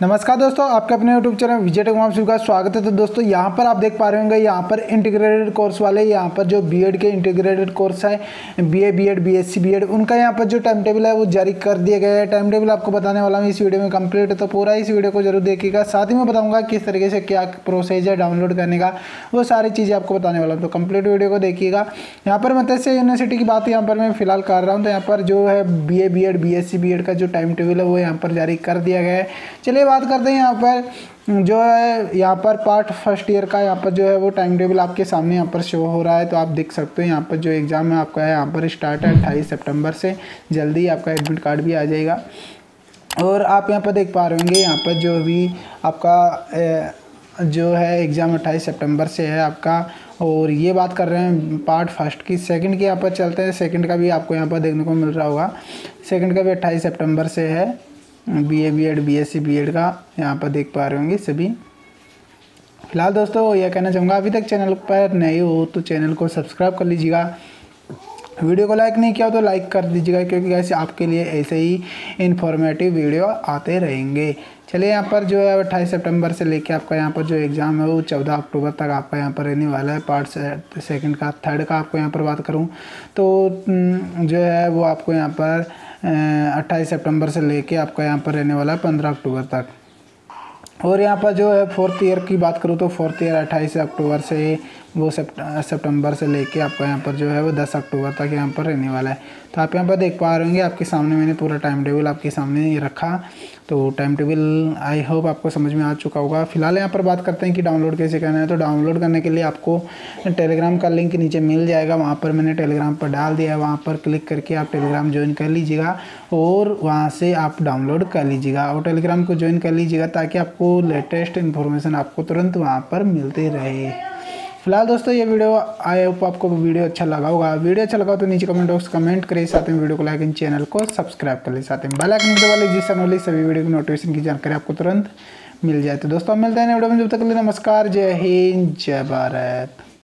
नमस्कार दोस्तों, आपके अपने यूट्यूब चैनल विजय टेक का स्वागत है। तो दोस्तों, यहाँ पर आप देख पा रहे होंगे, यहाँ पर इंटीग्रेटेड कोर्स वाले, यहाँ पर जो बीएड के इंटीग्रेटेड कोर्स है BA B Ed BSc B Ed उनका यहाँ पर जो टाइम टेबल है, वो जारी कर दिया गया है। टाइम टेबल आपको बताने वाला हूँ, इस वीडियो में कंप्लीट है तो पूरा इस वीडियो को ज़रूर देखिएगा। साथ ही मैं बताऊँगा किस तरीके से क्या प्रोसेस है डाउनलोड करने का, वो सारी चीज़ें आपको बताने वाला हूँ। तो कंप्लीट वीडियो को देखिएगा। यहाँ पर मत्स्य यूनिवर्सिटी की बात यहाँ पर मैं फ़िलहाल कर रहा हूँ तो यहाँ पर जो है बी ए बी एड का जो टाइम टेबल है, वो यहाँ पर जारी कर दिया गया है। चलिए बात करते हैं यहाँ पर, जो है, यहाँ पर पार्ट फ़र्स्ट ईयर का यहाँ पर जो है वो टाइम टेबल आपके सामने यहाँ पर शो हो रहा है तो आप देख सकते हो यहाँ पर जो एग्ज़ाम है आपका है यहाँ पर स्टार्ट है अट्ठाईस सितंबर से। जल्दी आपका एडमिट कार्ड भी आ जाएगा। और आप यहाँ पर देख पा रहे होंगे, यहाँ पर जो भी आपका जो है एग्ज़ाम अट्ठाईस सितंबर से है आपका, और ये बात कर रहे हैं पार्ट फ़र्स्ट की। सेकंड की यहाँ पर चलते हैं। सेकंड का भी आपको यहाँ पर देखने को मिल रहा होगा। सेकंड का भी अट्ठाईस सितंबर से है। B A B Ed B S C B Ed का यहाँ पर देख पा रहे होंगे सभी। फ़िलहाल दोस्तों, यह कहना चाहूँगा, अभी तक चैनल पर नए हो तो चैनल को सब्सक्राइब कर लीजिएगा। वीडियो को लाइक नहीं किया तो लाइक कर दीजिएगा, क्योंकि ऐसे आपके लिए ऐसे ही इन्फॉर्मेटिव वीडियो आते रहेंगे। चलिए यहाँ पर जो है अट्ठाईस सितंबर से लेके आपका यहाँ पर जो एग्ज़ाम है, वो चौदह अक्टूबर तक आपका यहाँ पर रहने वाला है। पार्ट सेकंड का थर्ड का आपको यहाँ पर बात करूँ तो जो है, वो आपको यहाँ पर अट्ठाईस सितंबर से लेके आपका यहाँ पर रहने वाला है पंद्रह अक्टूबर तक। और यहाँ पर जो है फोर्थ ईयर की बात करूँ तो फोर्थ ईयर अट्ठाईस अक्टूबर से वो सितंबर से लेके आपका यहाँ पर जो है वो दस अक्टूबर तक यहाँ पर रहने वाला है। तो आप यहाँ पर देख पा रहे होंगे, आपके सामने मैंने पूरा टाइम टेबल आपके सामने रखा। तो टाइम टेबल आई होप आपको समझ में आ चुका होगा। फ़िलहाल यहाँ पर बात करते हैं कि डाउनलोड कैसे करना है। तो डाउनलोड करने के लिए आपको टेलीग्राम का लिंक नीचे मिल जाएगा। वहाँ पर मैंने टेलीग्राम पर डाल दिया है। वहाँ पर क्लिक करके आप टेलीग्राम ज्वाइन कर लीजिएगा और वहाँ से आप डाउनलोड कर लीजिएगा और टेलीग्राम को ज्वाइन कर लीजिएगा ताकि आपको लेटेस्ट इन्फॉर्मेशन आपको तुरंत वहाँ पर मिलते रहे। फ़िलहाल दोस्तों, ये वीडियो आई होप आपको वीडियो अच्छा लगा होगा। वीडियो अच्छा लगा तो नीचे कमेंट बॉक्स कमेंट करें साथ में वीडियो को लाइक इन चैनल को सब्सक्राइब कर ले साथ में बेल आइकन दबा लीजिए, जिससे नॉलेज सभी वीडियो की नोटिफिकेशन की जानकारी आपको तुरंत मिल जाए। तो दोस्तों मिलते हैं वीडियो में। जब तक के लिए नमस्कार, जय हिंद, जय भारत।